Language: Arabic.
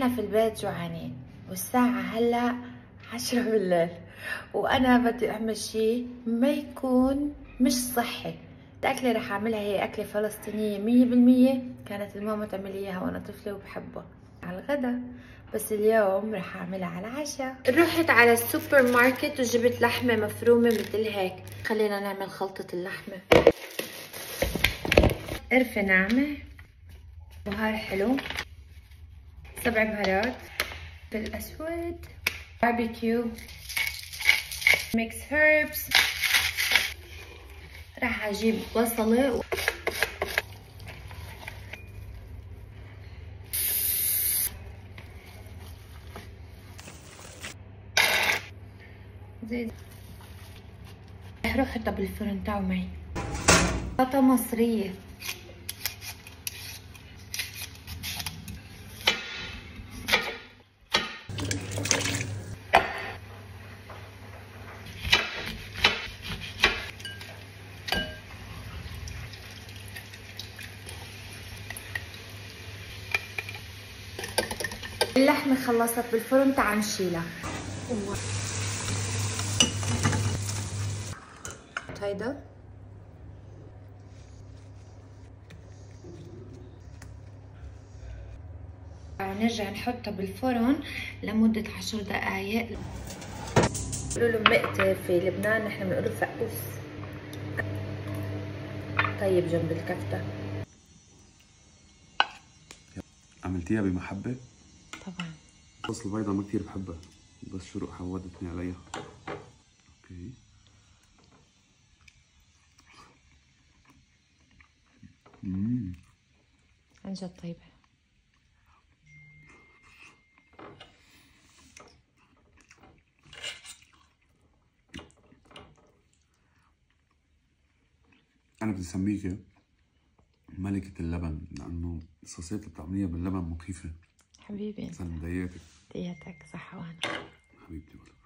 إحنا في البيت جوعانين والساعة هلأ عشرة بالليل. وأنا بدي أعمل شي ما يكون مش صحي. الأكلة رح أعملها هي أكلة فلسطينية مية بالمية كانت الماما تعمل إياها وأنا طفلة وبحبها. على الغدا. بس اليوم رح أعملها على العشاء. رحت على السوبر ماركت وجبت لحمة مفرومة مثل هيك. خلينا نعمل خلطة اللحمة. قرفة ناعمة. بهار حلو. سبع بهارات بالأسود barbecue mix herbs راح أجيب بصلة زي روح حطها بالفرن تعوا معي. بطاطا مصرية. اللحمة خلصت بالفرن تعال نشيلها. هيدا نرجع نحطها بالفرن لمدة عشر دقايق. بيقولوا له مقتة في لبنان نحن بنقول فقوس. طيب جنب الكفتة. عملتيها بمحبة؟ طبعا. الصوص البيضة ما كتير بحبها بس شروق حودتني عليها أوكي. مم. عن جد طيبة. أنا بدي اسميكي ملكة اللبن لأنه الصوصات اللي بتعمليها باللبن مخيفة. حبيبي. مثلا مضايقتك. ديتك صح وأنا. حبيبتي والله